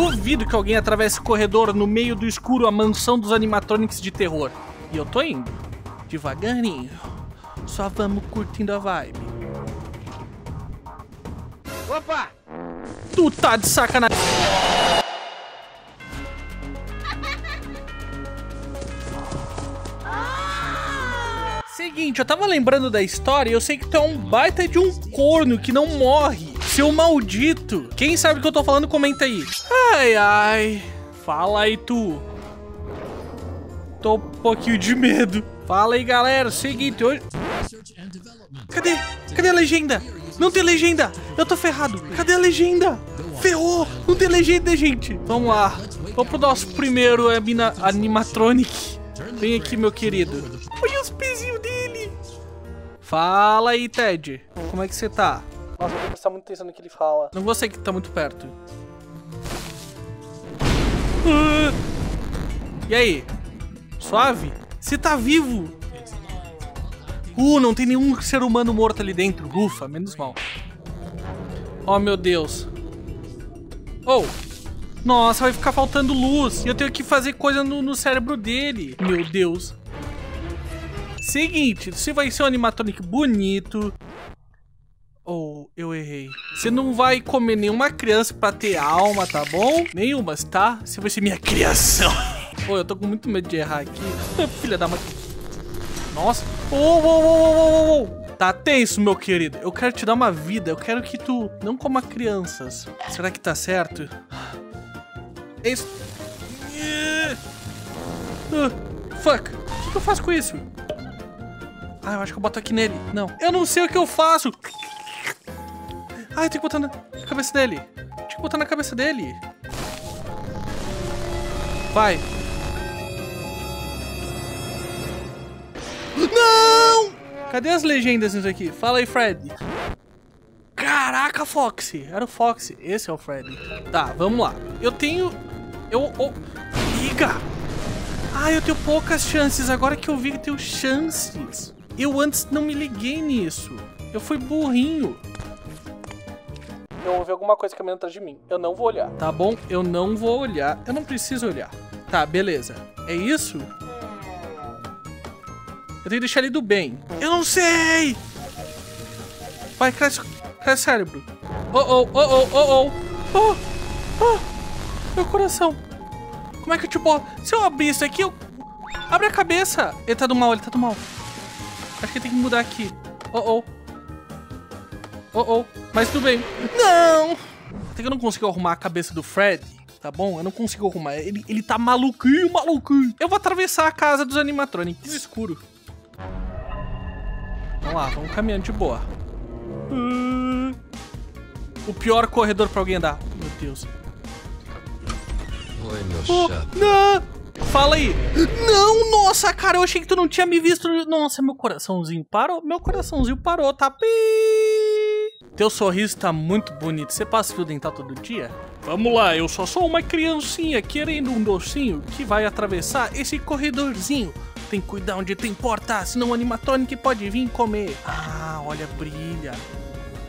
Duvido que alguém atravesse o corredor no meio do escuro a mansão dos animatronics de terror. E eu tô indo. Devagarinho. Só vamos curtindo a vibe. Opa! Tu tá de sacanagem. Seguinte, eu tava lembrando da história e eu sei que tu é um baita de um corno que não morre. Seu maldito. Quem sabe o que eu tô falando, comenta aí. Ai, ai. Fala aí, tu. Tô um pouquinho de medo. Fala aí, galera. Seguinte, hoje... Cadê? Cadê a legenda? Não tem legenda. Eu tô ferrado. Cadê a legenda? Ferrou. Não tem legenda, gente. Vamos lá. Vamos pro nosso primeiro anima animatronic. Vem aqui, meu querido. Olha os pezinhos dele. Fala aí, Ted. Como é que você tá? Nossa, eu vou prestar muita atenção no que ele fala. Não gostei que tá muito perto. Ah. E aí? Suave? Você tá vivo? Uh, não tem nenhum ser humano morto ali dentro. Ufa, menos mal. Oh, meu Deus. Oh. Nossa, vai ficar faltando luz. E eu tenho que fazer coisa no, no cérebro dele. Meu Deus. Seguinte, você vai ser um animatronic bonito. Ou oh, eu errei. Você não vai comer nenhuma criança pra ter alma, tá bom? Nenhuma, tá? Você vai ser minha criação. Pô, oh, eu tô com muito medo de errar aqui. Filha da mãe. Nossa. Oh, oh, oh, oh, oh. Tá tenso, meu querido. Eu quero te dar uma vida. Eu quero que tu não coma crianças. Será que tá certo? É isso. Uh, fuck. O que eu faço com isso? Ah, eu acho que eu boto aqui nele. Não. Eu não sei o que eu faço. Ah, eu tenho que botar na cabeça dele. Tinha que botar na cabeça dele. Vai. Não! Cadê as legendas nisso aqui? Fala aí, Fred. Caraca, Foxy. Era o Foxy. Esse é o Fred. Tá, vamos lá. Eu tenho... Eu... Oh. Liga! Ah, eu tenho poucas chances. Agora que eu vi que tenho chances. Eu antes não me liguei nisso. Eu fui burrinho. Eu ouvi alguma coisa caminhando atrás de mim. Eu não vou olhar. Tá bom? Eu não vou olhar. Eu não preciso olhar. Tá, beleza. É isso? Eu tenho que deixar ele do bem. Eu não sei! Vai, cresce, cresce cérebro. Oh, oh, oh, oh, oh, oh. Oh, oh. Meu coração. Como é que eu te boto? Se eu abrir isso aqui, eu... Abre a cabeça. Ele tá do mal, ele tá do mal. Acho que tem que mudar aqui. Oh, oh. Oh, oh. Mas tudo bem. Não! Até que eu não consigo arrumar a cabeça do Fred, tá bom? Eu não consigo arrumar. Ele, ele tá maluquinho, maluquinho. Eu vou atravessar a casa dos animatronics escuro. Vamos lá, vamos caminhando de boa. O pior corredor pra alguém andar. Meu Deus. Oi, meu oh, chato. Não! Fala aí. Não, nossa, cara, eu achei que tu não tinha me visto. Nossa, meu coraçãozinho parou. Meu coraçãozinho parou, tá? Pi. Teu sorriso tá muito bonito. Você passa fio dental todo dia? Vamos lá, eu só sou uma criancinha querendo um docinho que vai atravessar esse corredorzinho. Tem que cuidar onde tem porta, senão o animatronic pode vir comer. Ah, olha, brilha.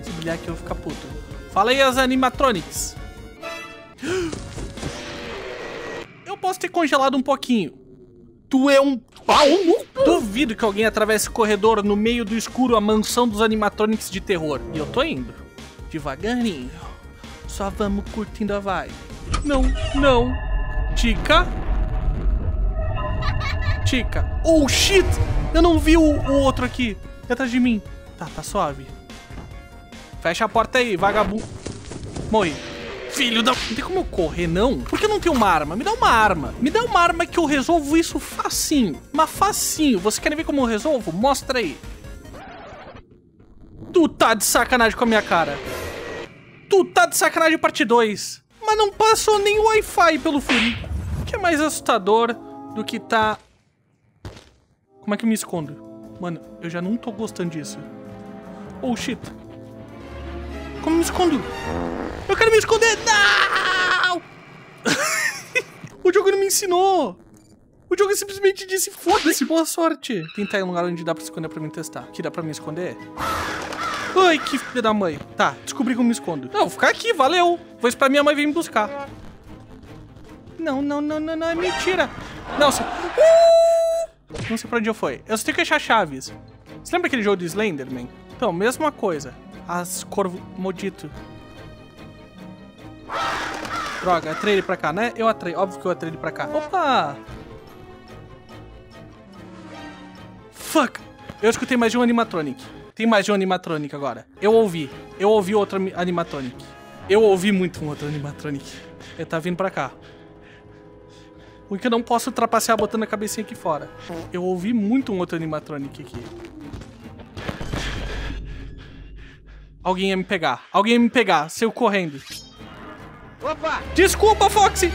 Se brilhar aqui eu vou ficar puto. Fala aí as animatronics. Eu posso ter congelado um pouquinho. Tu é um pau no... Duvido que alguém atravesse o corredor no meio do escuro a mansão dos animatronics de terror. E eu tô indo. Devagarinho. Só vamos curtindo a vibe. Não, não. Tica. Tica. Oh, shit! Eu não vi o, o outro aqui. Atrás de mim. Tá, tá suave. Fecha a porta aí, vagabundo. Morri. Filho da... Não tem como eu correr, não? Por que eu não tenho uma arma? Me dá uma arma. Me dá uma arma que eu resolvo isso facinho. Mas facinho. Você quer ver como eu resolvo? Mostra aí. Tu tá de sacanagem com a minha cara. Tu tá de sacanagem parte 2. Mas não passou nem o Wi-Fi pelo furico. O que é mais assustador do que tá... Como é que eu me escondo? Mano, eu já não tô gostando disso. Oh, shit. Como me escondo? Eu quero me esconder! Não! o jogo não me ensinou! O jogo simplesmente disse, foda-se, boa sorte. Tentar ir um lugar onde dá pra esconder pra mim testar. Aqui dá pra me esconder? Ai, que filha da mãe. Tá, descobri como me escondo. Não, vou ficar aqui, valeu. Vou esperar minha mãe vir me buscar. Não, não, não, não, não, é mentira. Não, você... Uh! Não sei pra onde eu fui. Eu só tenho que achar chaves. Você lembra aquele jogo do Slenderman? Então, mesma coisa. As corvo maldito. Droga, atrei ele pra cá, né? Eu atrei, óbvio que eu atrei ele pra cá. Opa! Fuck! Eu escutei mais de um animatronic. Tem mais de um animatronic agora. Eu ouvi. Eu ouvi outro animatronic. Eu ouvi muito um outro animatronic. Ele tá vindo pra cá. O que eu não posso ultrapassar botando a cabecinha aqui fora. Eu ouvi muito um outro animatronic aqui. Alguém ia me pegar. Alguém ia me pegar. Saiu correndo. Opa! Desculpa, Foxy!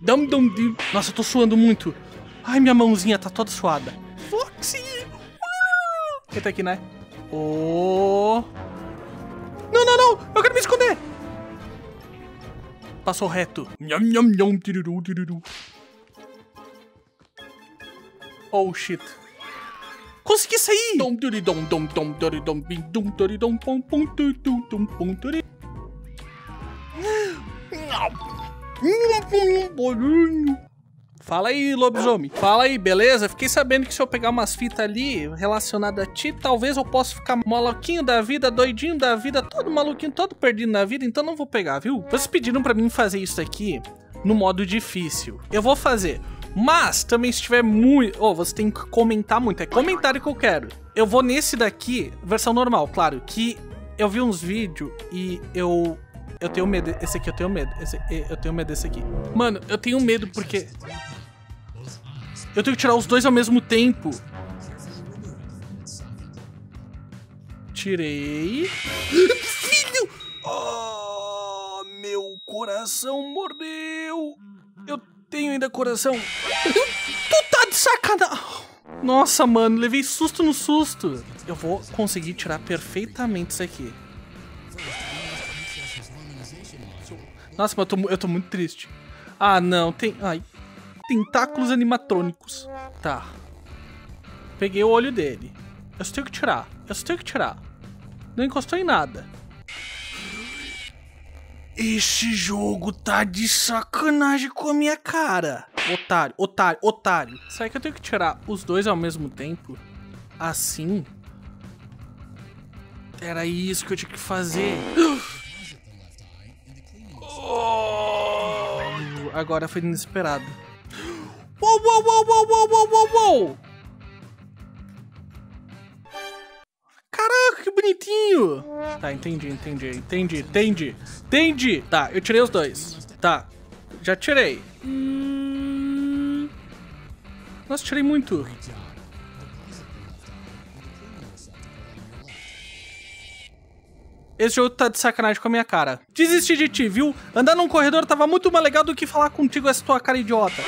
Dum, dum, dum. Nossa, eu tô suando muito. Ai, minha mãozinha tá toda suada. Foxy! Quem tá aqui, né? Oh! Não, não, não! Eu quero me esconder! Passou reto. Nham, nham, nham, tiruru, tiruru. Oh, shit. Consegui sair! Fala aí, lobisomem. Fala aí, beleza? Fiquei sabendo que se eu pegar umas fitas ali relacionadas a ti, talvez eu possa ficar maluquinho da vida, doidinho da vida, todo maluquinho, todo perdido na vida, então não vou pegar, viu? Vocês pediram para mim fazer isso aqui no modo difícil. Eu vou fazer mas, também se tiver muito... Oh, você tem que comentar muito. É comentário que eu quero. Eu vou nesse daqui, versão normal, claro, que eu vi uns vídeos e eu eu tenho medo. Esse aqui eu tenho medo. Esse, eu tenho medo desse aqui. Mano, eu tenho medo porque... Eu tenho que tirar os dois ao mesmo tempo. Tirei. Filho! Oh, meu coração mordeu. Tenho ainda coração. Tu tá de sacanagem. Nossa, mano, levei susto no susto. Eu vou conseguir tirar perfeitamente isso aqui. Nossa, mas eu tô, eu tô muito triste. Ah, não. Tem... Ai. Tentáculos animatrônicos. Tá. Peguei o olho dele. Eu só tenho que tirar. Eu só tenho que tirar. Não encostou em nada. Esse jogo tá de sacanagem com a minha cara. Otário, otário, otário. Será que eu tenho que tirar os dois ao mesmo tempo? Assim? Era isso que eu tinha que fazer. agora foi inesperado. Uou, uou, uou, uou, uou, uou, uou, uou! Bonitinho! Tá, entendi, entendi, entendi, entendi, entendi! Tá, eu tirei os dois. Tá, já tirei. Hum... Nossa, tirei muito. Esse jogo tá de sacanagem com a minha cara. Desisti de ti, viu? Andar num corredor tava muito mais legal do que falar contigo essa tua cara idiota.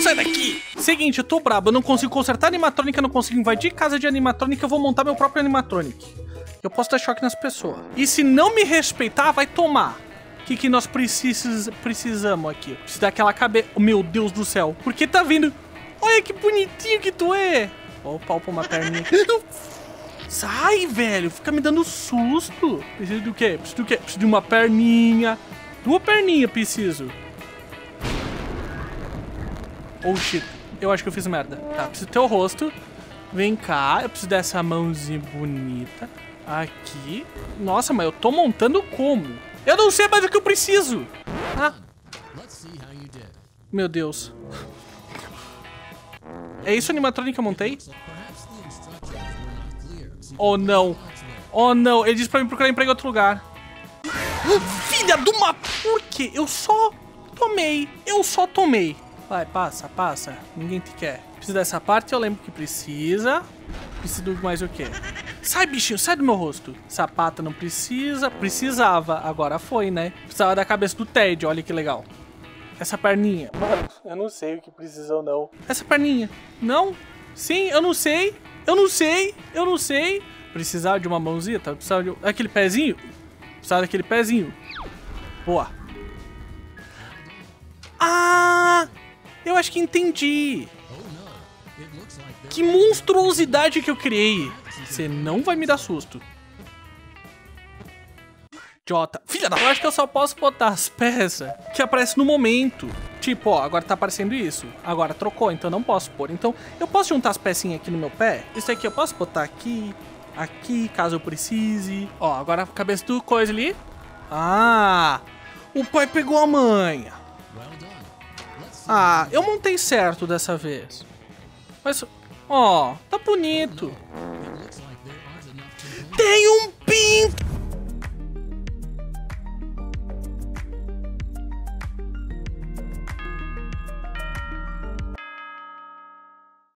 Sai daqui! Seguinte, eu tô brabo, eu não consigo consertar animatrônica, eu não consigo invadir casa de animatrônica, eu vou montar meu próprio animatronic. Eu posso dar choque nas pessoas. E se não me respeitar, vai tomar. O que, que nós precis precisamos aqui? Precisa daquela cabeça... Oh, meu Deus do céu. Por que tá vindo? Olha que bonitinho que tu é. Ó, o pau pra uma perninha. Sai, velho. Fica me dando susto. Preciso do quê? Preciso do quê? Preciso de uma perninha. Duas perninhas preciso. Oh, shit. Eu acho que eu fiz merda. Tá, preciso do teu rosto. Vem cá. Eu preciso dessa mãozinha bonita. Aqui. Nossa, mas eu tô montando como? Eu não sei mais o que eu preciso. Ah. Meu Deus. É isso o animatrônico que eu montei? Oh, não. Oh, não. Ele disse pra mim procurar emprego em outro lugar. Filha de uma... Por quê? Eu só tomei. Eu só tomei. Vai, passa, passa. Ninguém te quer. Precisa dessa parte, eu lembro que precisa. Do mais o quê? Sai, bichinho, sai do meu rosto. Sapata não precisa. Precisava. Agora foi, né? Precisava da cabeça do Ted, olha que legal. Essa perninha. Mano, eu não sei o que precisa ou não. Essa perninha. Não? Sim, eu não sei. Eu não sei, eu não sei. Precisar de uma mãozinha, tá? Precisar de aquele pezinho. Precisar daquele pezinho. Boa. Ah! Eu acho que entendi. Que monstruosidade que eu criei. Você não vai me dar susto. idiota. Filha da... Eu acho que eu só posso botar as peças que aparecem no momento. Tipo, ó, agora tá aparecendo isso. Agora trocou, então não posso pôr. Então, eu posso juntar as pecinhas aqui no meu pé? Isso aqui eu posso botar aqui, aqui, caso eu precise. Ó, agora a cabeça do coisa ali. Ah, o pai pegou a manha. Ah, eu montei certo dessa vez. Mas, Ó, oh, tá bonito. Tem um pinto!